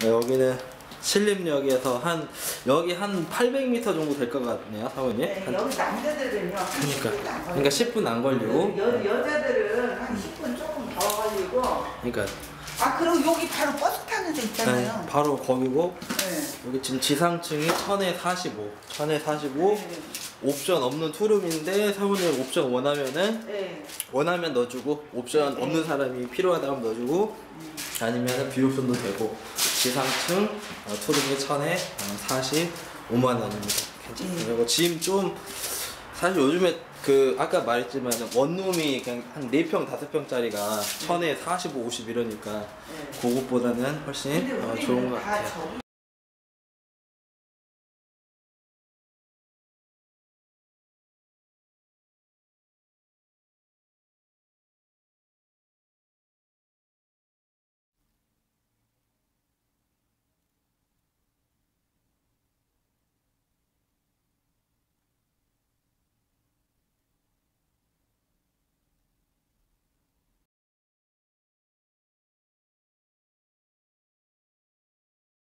네, 여기는 신림역에서 한 여기 한 800m 정도 될 것 같네요, 사모님. 네, 한- 여기 남자들은요. 한 그러니까 10분도 안 그러니까 10분 안 걸리고. 여, 여자들은 한 10분 조금 더 걸리고. 그러니까 아 그리고 여기 바로 버스 타는 데 네, 있잖아요. 바로 거기고 네. 여기 지금 지상층이 1000에 45, 1000에 45. 네. 옵션 없는 투룸인데 사모님 옵션 원하면은 네. 원하면 넣어주고 옵션 네. 없는 사람이 필요하다면 넣어주고 아니면 비옵션도 되고 지상층 어, 투룸이 1000에 어, 45만 원입니다. 괜찮아요. 네. 그리고 짐 좀 사실 요즘에 그 아까 말했지만 원룸이 그냥 한 4평 5평짜리가 1000에 45, 50 이러니까 네. 그것보다는 훨씬 어, 좋은 것다 같아요.